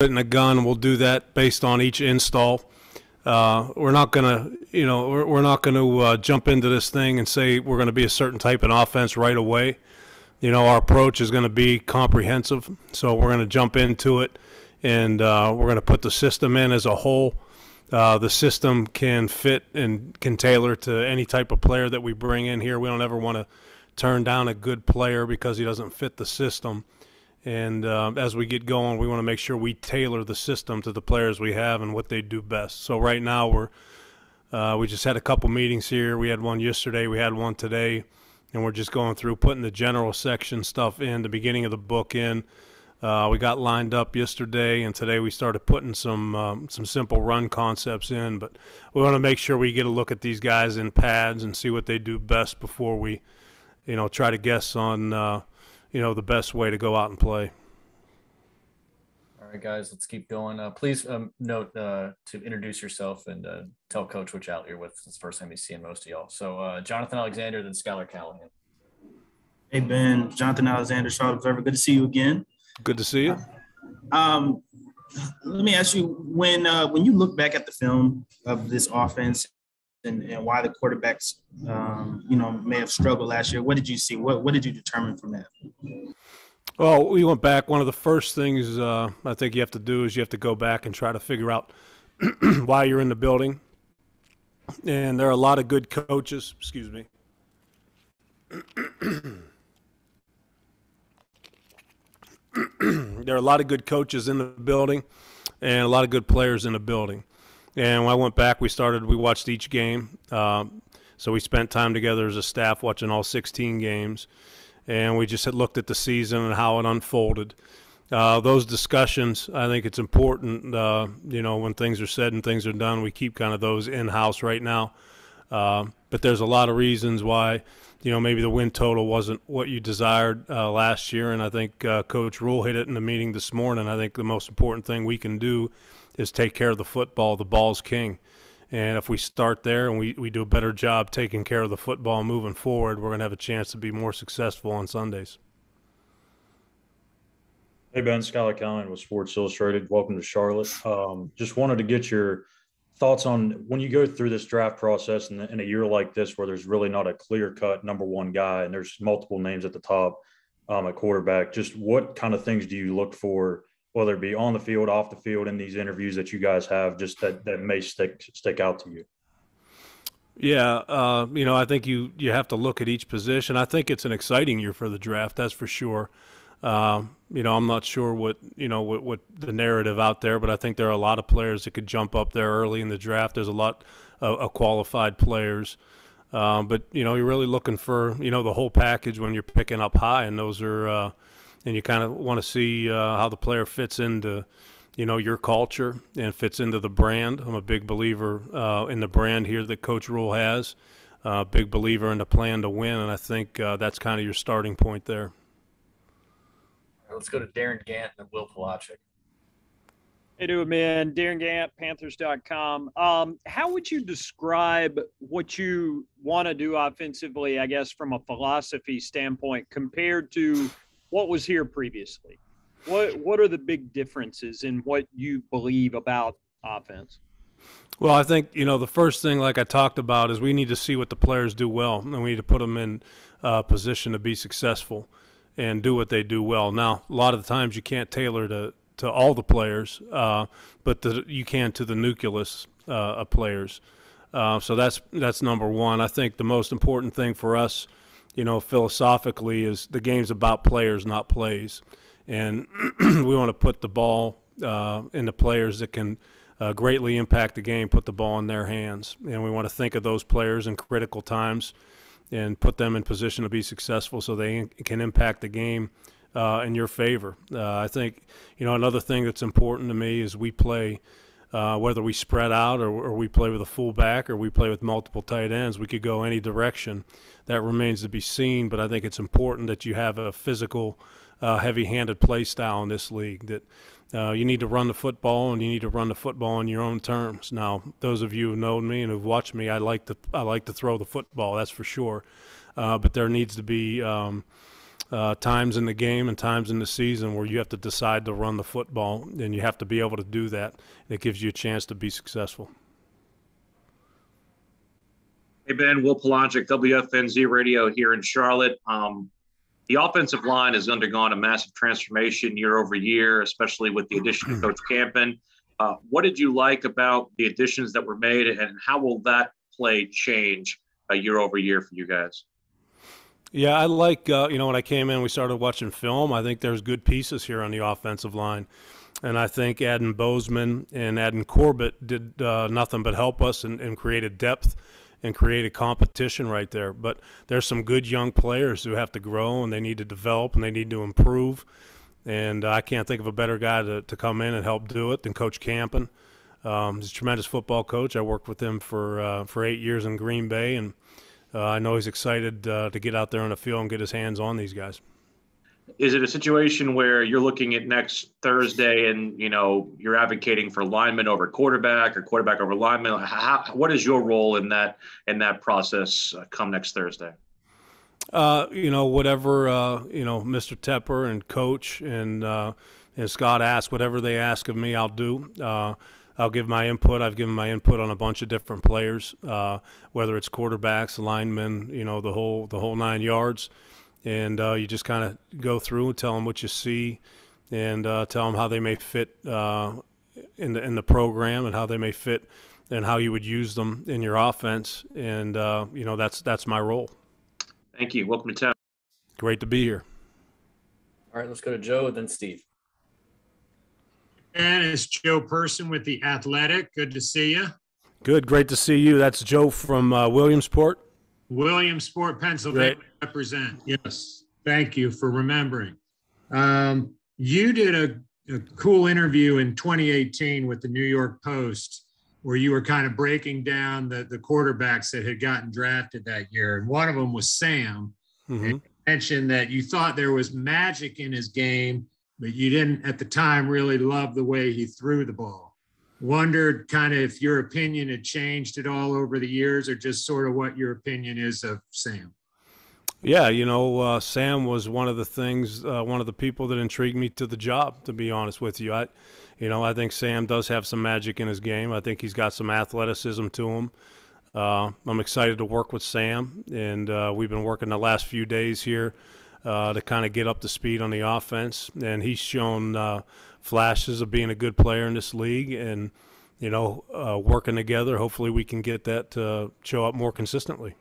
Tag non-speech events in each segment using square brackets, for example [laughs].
it in a gun. We'll do that based on each install. Uh, we're not gonna, you know, we're, we're not gonna uh, jump into this thing and say we're gonna be a certain type of offense right away. You know, our approach is gonna be comprehensive, so we're gonna jump into it, and uh, we're gonna put the system in as a whole. Uh, the system can fit and can tailor to any type of player that we bring in here. We don't ever want to turn down a good player because he doesn't fit the system. And uh, as we get going, we want to make sure we tailor the system to the players we have and what they do best. So right now we're uh, we just had a couple meetings here. We had one yesterday. We had one today, and we're just going through putting the general section stuff in, the beginning of the book in. Uh, we got lined up yesterday, and today we started putting some um, some simple run concepts in. But we want to make sure we get a look at these guys in pads and see what they do best before we, you know, try to guess on uh, you know the best way to go out and play. All right, guys, let's keep going. Uh, please um, note uh, to introduce yourself and uh, tell Coach which out you're with. It's the first time he's seeing most of y'all. So, uh, Jonathan Alexander, then Schuyler Callahan. Hey, Ben, Jonathan Alexander, Charlotte Observer. Good to see you again. Good to see you. Um, let me ask you when uh, when you look back at the film of this offense and, and why the quarterbacks, um, you know, may have struggled last year. What did you see? What what did you determine from that? Well, we went back. One of the first things uh, I think you have to do is you have to go back and try to figure out [clears throat] why you're in the building. And there are a lot of good coaches. Excuse me. [clears throat] there are a lot of good coaches in the building and a lot of good players in the building. And when I went back, we started, we watched each game. Um, so we spent time together as a staff watching all 16 games. And we just had looked at the season and how it unfolded. Uh, those discussions, I think it's important, uh, you know, when things are said and things are done, we keep kind of those in house right now. Uh, but there's a lot of reasons why, you know, maybe the win total wasn't what you desired uh, last year. And I think uh, Coach Rhule hit it in the meeting this morning. I think the most important thing we can do is take care of the football. The ball's king. And if we start there and we, we do a better job taking care of the football moving forward, we're going to have a chance to be more successful on Sundays. Hey, Ben, Schuyler Callahan with Sports Illustrated. Welcome to Charlotte. Um, just wanted to get your thoughts on when you go through this draft process in, in a year like this where there's really not a clear cut number one guy and there's multiple names at the top um, at quarterback. Just what kind of things do you look for whether it be on the field, off the field, in these interviews that you guys have, just that that may stick stick out to you? Yeah, uh, you know, I think you you have to look at each position. I think it's an exciting year for the draft, that's for sure. Um, you know, I'm not sure what you know what, what the narrative out there, but I think there are a lot of players that could jump up there early in the draft. There's a lot of, of qualified players, um, but you know, you're really looking for you know the whole package when you're picking up high, and those are uh, and you kind of want to see uh, how the player fits into you know your culture and fits into the brand. I'm a big believer uh, in the brand here that Coach Rhule has. Uh, big believer in the plan to win, and I think uh, that's kind of your starting point there. let's go to Darin Gantt and Will Palaszczuk. Hey, do it, man, Darin Gantt, Panthers.com. Um, how would you describe what you want to do offensively, I guess, from a philosophy standpoint, compared to what was here previously? What what are the big differences in what you believe about offense? Well, I think you know the first thing, like I talked about, is we need to see what the players do well, and we need to put them in uh, position to be successful and do what they do well. Now, a lot of the times you can't tailor to to all the players, uh, but the, you can to the nucleus uh, of players. Uh, so that's that's number one. I think the most important thing for us you know, philosophically is the game's about players, not plays. And [clears throat] we want to put the ball uh, in the players that can uh, greatly impact the game, put the ball in their hands. And we want to think of those players in critical times and put them in position to be successful so they can impact the game uh, in your favor. Uh, I think, you know, another thing that's important to me is we play – uh, whether we spread out or, or, we play with a fullback or we play with multiple tight ends, we could go any direction. That remains to be seen, but I think it's important that you have a physical, uh, heavy-handed play style in this league. That uh, you need to run the football, and you need to run the football on your own terms. Now, those of you who know me and who've watched me, I like to I like to throw the football. That's for sure. Uh, but there needs to be um, uh, times in the game and times in the season where you have to decide to run the football, and you have to be able to do that. It gives you a chance to be successful. Hey, Ben, Will Palaszczuk, WFNZ Radio here in Charlotte. Um, the offensive line has undergone a massive transformation year over year, especially with the addition of Coach Campen. Uh, what did you like about the additions that were made, and how will that play change uh, year over year for you guys? Yeah, I like, uh, you know, when I came in, we started watching film. I think there's good pieces here on the offensive line. And I think adding Bozeman and adding Corbett did uh, nothing but help us and, and created depth and created competition right there. But there's some good young players who have to grow and they need to develop and they need to improve. And I can't think of a better guy to, to come in and help do it than Coach Campen. Um, he's a tremendous football coach. I worked with him for uh, for eight years in Green Bay, and uh, I know he's excited uh, to get out there on the field and get his hands on these guys. Is it a situation where you're looking at next Thursday and you know you're advocating for lineman over quarterback or quarterback over lineman? How, what is your role in that in that process uh, come next Thursday? Uh, you know, whatever uh, you know, Mr. Tepper and Coach and uh, and Scott ask, whatever they ask of me, I'll do. I'll give my input. I've given my input on a bunch of different players, uh, whether it's quarterbacks, linemen, you know, the whole the whole nine yards. And uh, you just kind of go through and tell them what you see, and uh, tell them how they may fit uh, in the in the program and how they may fit, and how you would use them in your offense. And uh, you know, that's that's my role. Thank you. Welcome to town. Great to be here. All right, let's go to Joe, and then Steve. And it's Joe Person with the Athletic. Good to see you. Good, great to see you. That's Joe from uh, Williamsport. Williamsport, Pennsylvania. Great. Represent. Yes. Thank you for remembering. Um, you did a, a cool interview in 2018 with the New York Post where you were kind of breaking down the, the quarterbacks that had gotten drafted that year. And one of them was Sam. Mhm. And you mentioned that you thought there was magic in his game, but you didn't at the time really love the way he threw the ball. Wondered kind of if your opinion had changed at all over the years or just sort of what your opinion is of Sam. Yeah, you know, uh, Sam was one of the things, uh, one of the people that intrigued me to the job. To be honest with you, I, you know, I think Sam does have some magic in his game. I think he's got some athleticism to him. Uh, I'm excited to work with Sam, and uh, we've been working the last few days here uh, to kind of get up to speed on the offense. And he's shown uh, flashes of being a good player in this league, and you know, uh, working together. Hopefully, we can get that to show up more consistently.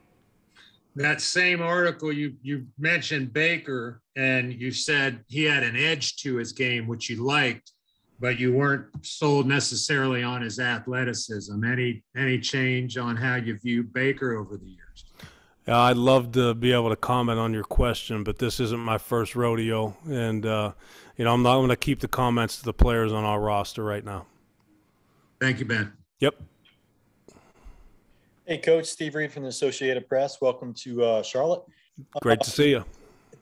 That same article you you mentioned Baker and you said he had an edge to his game which you liked, but you weren't sold necessarily on his athleticism. Any any change on how you view Baker over the years? Yeah, I'd love to be able to comment on your question, but this isn't my first rodeo, and uh, you know I'm not going to keep the comments to the players on our roster right now. Thank you, Ben. Yep. Hey, Coach Steve Reed from the Associated Press. Welcome to uh, Charlotte. Great to see you.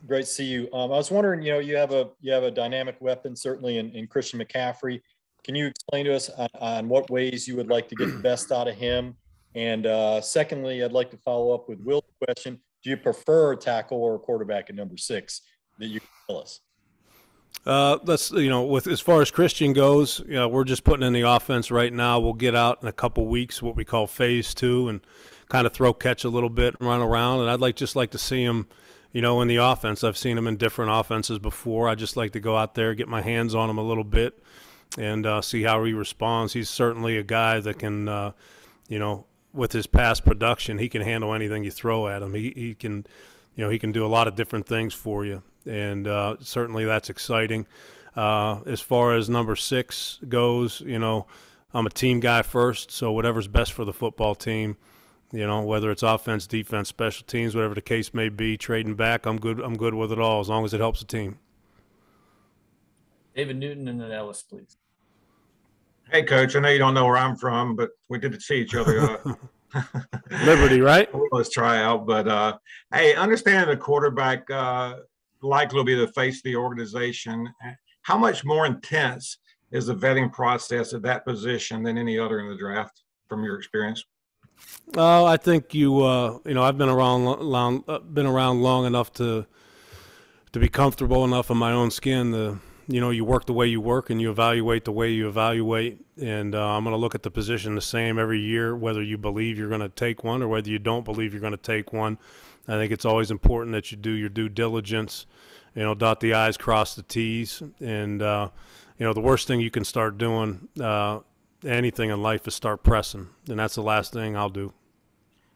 Great to see you. Um, I was wondering, you know, you have a you have a dynamic weapon certainly in, in Christian McCaffrey. Can you explain to us on, on what ways you would like to get the best out of him? And uh, secondly, I'd like to follow up with Will's question: Do you prefer a tackle or a quarterback at number six? That you can tell us. Uh, let's you know, with as far as Christian goes, you know, we're just putting in the offense right now. We'll get out in a couple weeks, what we call phase two, and kind of throw catch a little bit and run around. And I'd like just like to see him, you know, in the offense. I've seen him in different offenses before. I just like to go out there, get my hands on him a little bit, and uh, see how he responds. He's certainly a guy that can, uh, you know, with his past production, he can handle anything you throw at him. He he can, you know, he can do a lot of different things for you, and uh, certainly that's exciting. Uh, as far as number six goes, you know, I'm a team guy first, so whatever's best for the football team, you know, whether it's offense, defense, special teams, whatever the case may be, trading back, I'm good. I'm good with it all as long as it helps the team. David Newton and then Ellis, please. Hey, Coach. I know you don't know where I'm from, but we did see each other. Uh, [laughs] Liberty, right? [laughs] Let's try out. But uh, hey, understanding the quarterback uh, likely will be the face of the organization. How much more intense is the vetting process at that position than any other in the draft, from your experience? Uh, I think you, uh, you know, I've been around long, uh, been around long enough to to be comfortable enough in my own skin. The you know you work the way you work and you evaluate the way you evaluate. And uh, I'm going to look at the position the same every year, whether you believe you're going to take one or whether you don't believe you're going to take one. I think it's always important that you do your due diligence. You know, dot the i's, cross the t's, and uh, you know the worst thing you can start doing uh, anything in life is start pressing, and that's the last thing I'll do.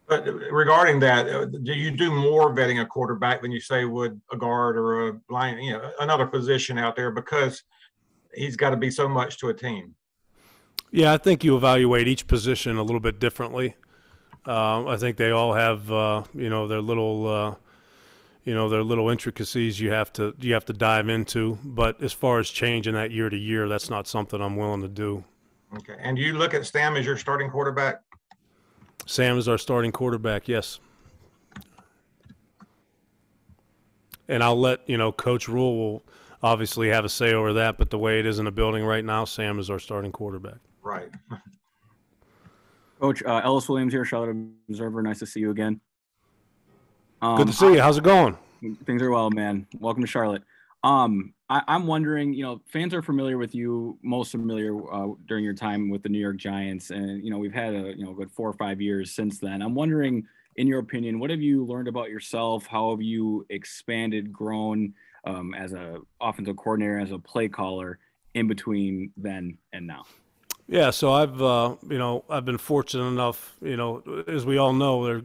But regarding that, uh, do you do more vetting a quarterback than you say would a guard or a line, you know, another position out there because he's got to be so much to a team? Yeah, I think you evaluate each position a little bit differently. Uh, I think they all have, uh, you know, their little, uh, you know, their little intricacies you have to you have to dive into. But as far as changing that year to year, that's not something I'm willing to do. Okay. And you look at Sam as your starting quarterback? Sam is our starting quarterback. Yes. And I'll let you know, Coach Rhule will obviously have a say over that. But the way it is in the building right now, Sam is our starting quarterback. Right. Coach uh, Ellis Williams here, Charlotte Observer. Nice to see you again. Um, Good to see you. How's it going? Things are well, man. Welcome to Charlotte. Um, I, am wondering, you know, fans are familiar with you, most familiar uh, during your time with the New York Giants, and you know, we've had a you know good four or five years since then. I'm wondering, in your opinion, what have you learned about yourself? How have you expanded, grown um, as a offensive coordinator, as a play caller, in between then and now? Yeah, so I've uh, you know I've been fortunate enough, you know, as we all know, there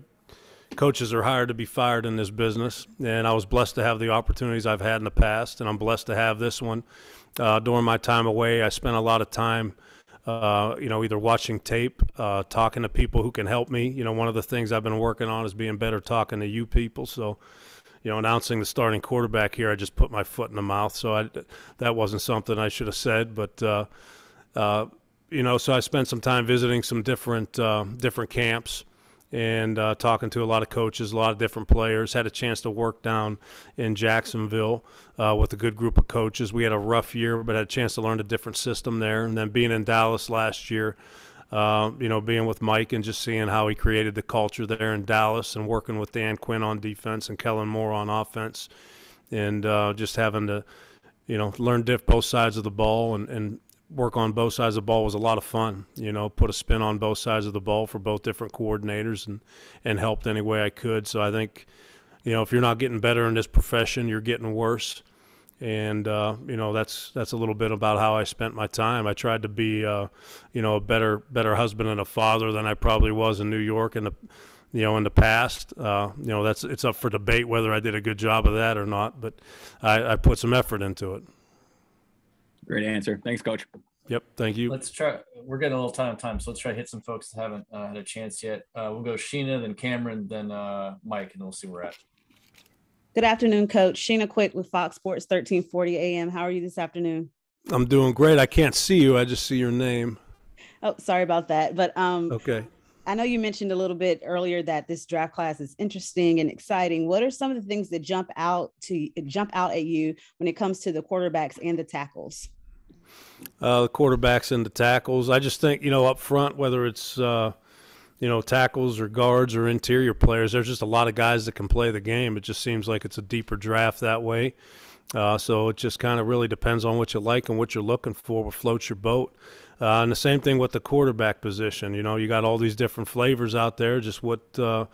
coaches are hired to be fired in this business, and I was blessed to have the opportunities I've had in the past, and I'm blessed to have this one. Uh, during my time away, I spent a lot of time, uh, you know, either watching tape, uh, talking to people who can help me. You know, one of the things I've been working on is being better talking to you people. So, you know, announcing the starting quarterback here, I just put my foot in the mouth. So I, that wasn't something I should have said, but. Uh, uh, you know, so I spent some time visiting some different uh, different camps, and uh, talking to a lot of coaches, a lot of different players. Had a chance to work down in Jacksonville uh, with a good group of coaches. We had a rough year, but had a chance to learn a different system there. And then being in Dallas last year, uh, you know, being with Mike and just seeing how he created the culture there in Dallas and working with Dan Quinn on defense and Kellen Moore on offense, and uh, just having to, you know, learn diff both sides of the ball and, and work on both sides of the ball was a lot of fun. You know, put a spin on both sides of the ball for both different coordinators and and helped any way I could. So I think, you know, if you're not getting better in this profession, you're getting worse. And uh, you know that's that's a little bit about how I spent my time. I tried to be, uh, you know, a better better husband and a father than I probably was in New York in the, you know, in the past. Uh, you know, that's it's up for debate whether I did a good job of that or not. But I, I put some effort into it. Great answer. Thanks, Coach. Yep. Thank you. Let's try. We're getting a little time time, so let's try to hit some folks that haven't uh, had a chance yet. Uh, we'll go Sheena, then Cameron, then uh, Mike, and we'll see where we're at. Good afternoon, Coach. Sheena Quick with Fox Sports 1340 AM. How are you this afternoon? I'm doing great. I can't see you. I just see your name. Oh, sorry about that. But um, okay. I know you mentioned a little bit earlier that this draft class is interesting and exciting. What are some of the things that jump out to jump out at you when it comes to the quarterbacks and the tackles? Uh, the quarterbacks and the tackles. I just think you know up front, whether it's uh, you know tackles or guards or interior players, there's just a lot of guys that can play the game. It just seems like it's a deeper draft that way. Uh, so it just kind of really depends on what you like and what you're looking for, what floats your boat. Uh, and the same thing with the quarterback position. You know, you got all these different flavors out there. Just what uh,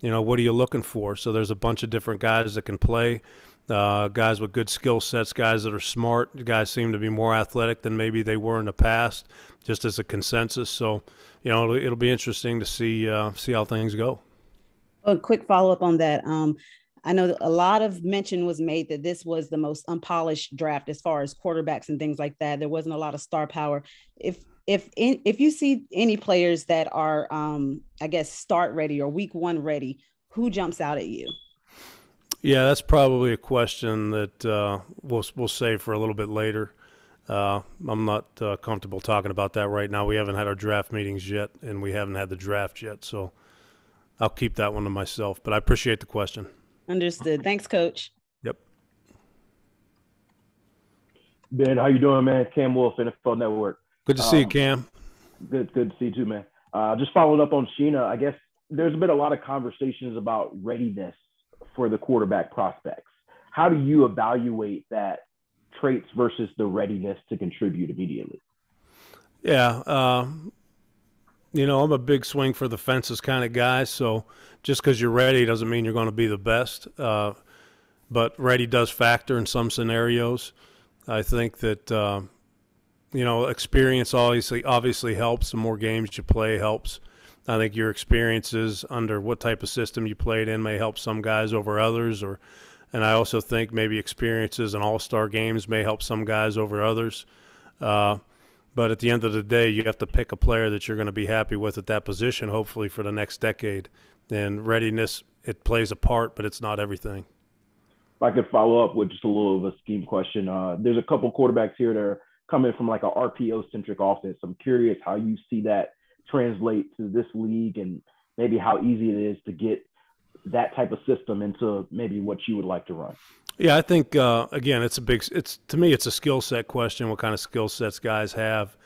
you know, what are you looking for? So there's a bunch of different guys that can play uh, guys with good skill sets, guys that are smart. Guys seem to be more athletic than maybe they were in the past, just as a consensus. So, you know, it'll, it'll be interesting to see uh, see how things go. A quick follow up on that. Um, I know a lot of mention was made that this was the most unpolished draft as far as quarterbacks and things like that. There wasn't a lot of star power. If if if you see any players that are, um, I guess, start ready or week one ready, who jumps out at you? Yeah, that's probably a question that uh, we'll we'll save for a little bit later. Uh, I'm not uh, comfortable talking about that right now. We haven't had our draft meetings yet, and we haven't had the draft yet, so I'll keep that one to myself. But I appreciate the question. Understood. Thanks, Coach. Yep. Ben, how you doing, man? Cam Wolfe, NFL Network. Good to see um, you, Cam. Good, good to see you too, man. Uh, just following up on Sheena, I guess there's been a lot of conversations about readiness for the quarterback prospects. how do you evaluate that traits versus the readiness to contribute immediately? Yeah, uh, you know, I'm a big swing for the fences kind of guy. So just because you're ready doesn't mean you're going to be the best. Uh, but ready does factor in some scenarios. I think that uh, you know experience obviously obviously helps. The more games you play helps. I think your experiences under what type of system you played in may help some guys over others, or and I also think maybe experiences in All Star games may help some guys over others. Uh, but at the end of the day, you have to pick a player that you're going to be happy with at that position, hopefully for the next decade. And readiness, it plays a part, but it's not everything. If I could follow up with just a little of a scheme question, uh, there's a couple quarterbacks here that are coming from like a RPO centric offense. I'm curious how you see that translate to this league and maybe how easy it is to get that type of system into maybe what you would like to run. Yeah, I think uh, again, it's a big. It's to me, it's a skill set question. What kind of skill sets guys have,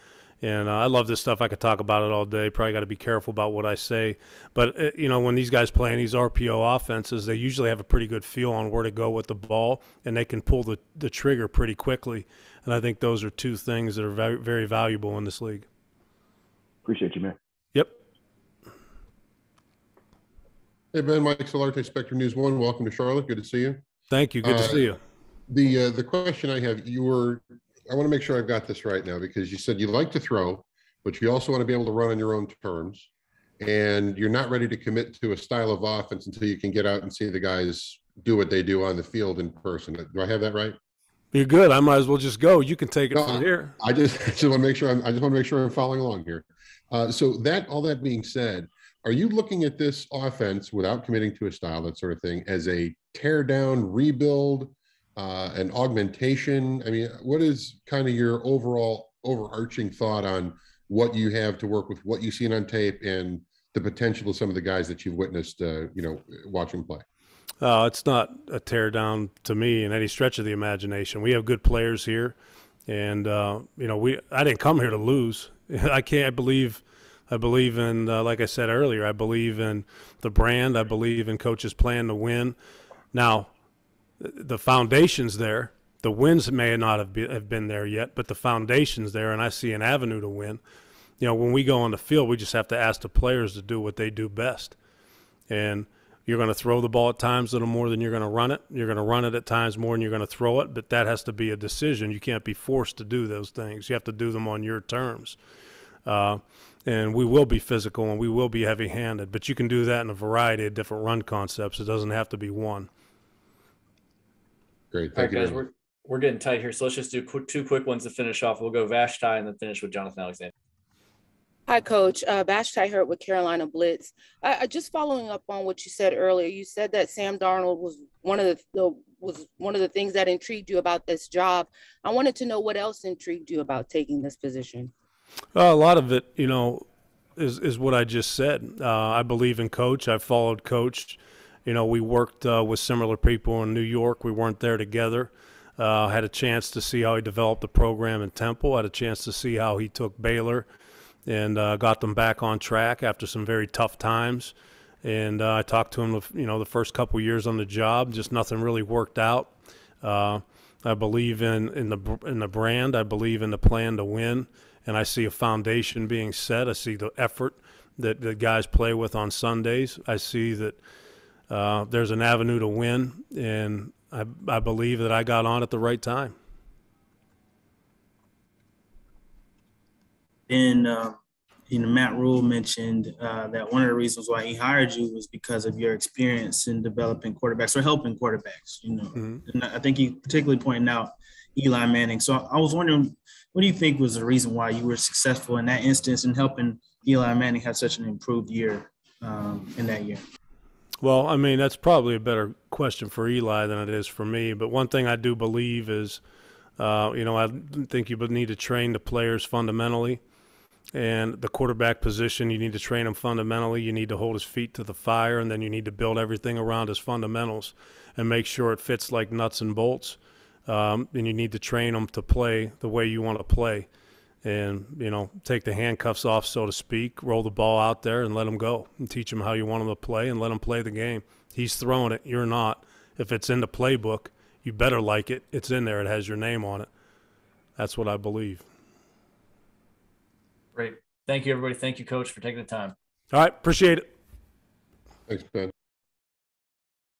and uh, I love this stuff. I could talk about it all day. Probably got to be careful about what I say, but uh, you know, when these guys play in these RPO offenses, they usually have a pretty good feel on where to go with the ball, and they can pull the the trigger pretty quickly. And I think those are two things that are very very valuable in this league. Appreciate you, man. Yep. Hey Ben, Mike Solarte, Spectrum News One. Welcome to Charlotte. Good to see you. Thank you. Good to Uh, see you. The uh, the question I have, you were, I want to make sure I've got this right now because you said you like to throw, but you also want to be able to run on your own terms, and you're not ready to commit to a style of offense until you can get out and see the guys do what they do on the field in person. Do I have that right? You're good. I might as well just go. You can take it No, from here. I just, [laughs] I just want to make sure I'm, I just want to make sure I'm following along here. Uh, so that, all that being said, are you looking at this offense without committing to a style, that sort of thing, as a tear down, rebuild, uh, an augmentation? I mean, what is kind of your overall overarching thought on what you have to work with, what you've seen on tape, and the potential of some of the guys that you've witnessed, uh, you know, watching play? Uh, it's not a tear down to me in any stretch of the imagination. We have good players here, and uh, you know we. I didn't come here to lose. [laughs] I can't I believe. I believe in, uh, like I said earlier, I believe in the brand. I believe in coaches' plan to win. Now, the foundation's there. The wins may not have, be, have been there yet, but the foundation's there, and I see an avenue to win. You know, when we go on the field, we just have to ask the players to do what they do best. And you're going to throw the ball at times a little more than you're going to run it. You're going to run it at times more than you're going to throw it, but that has to be a decision. You can't be forced to do those things. You have to do them on your terms. Uh, and we will be physical and we will be heavy handed, but you can do that in a variety of different run concepts. It doesn't have to be one. Great. All right, Thank you. guys, we're, we're getting tight here. So let's just do qu- two quick ones to finish off. We'll go Vashti and then finish with Jonathan Alexander. Hi, Coach. Uh, Bash Tyhurt with Carolina Blitz. I, I just following up on what you said earlier. You said that Sam Darnold was one of the, the was one of the things that intrigued you about this job. I wanted to know what else intrigued you about taking this position. Well, a lot of it, you know, is is what I just said. Uh, I believe in Coach. I've followed Coach. You know, we worked uh, with similar people in New York. We weren't there together. Uh, had a chance to see how he developed the program in Temple. Had a chance to see how he took Baylor and uh, got them back on track after some very tough times. And uh, I talked to him, you know, the first couple years on the job. Just nothing really worked out. Uh, I believe in in the in the brand. I believe in the plan to win, and I see a foundation being set. I see the effort that the guys play with on Sundays. I see that uh, there's an avenue to win, and I, I believe that I got on at the right time. Then, uh, you know, Matt Rhule mentioned uh, that one of the reasons why he hired you was because of your experience in developing quarterbacks or helping quarterbacks. You know, Mhm. and I think he particularly pointed out Eli Manning. So I was wondering, what do you think was the reason why you were successful in that instance in helping Eli Manning have such an improved year um, in that year? Well, I mean, that's probably a better question for Eli than it is for me. But one thing I do believe is, uh, you know, I think you would need to train the players fundamentally. And the quarterback position, you need to train him fundamentally. You need to hold his feet to the fire, and then you need to build everything around his fundamentals and make sure it fits like nuts and bolts. Um, and you need to train him to play the way you want to play. And, you know, take the handcuffs off, so to speak, roll the ball out there and let him go and teach him how you want him to play and let him play the game. He's throwing it, you're not. If it's in the playbook, you better like it. It's in there. It has your name on it. That's what I believe. Great. Thank you, everybody. Thank you, Coach, for taking the time. All right, appreciate it. Thanks, Ben.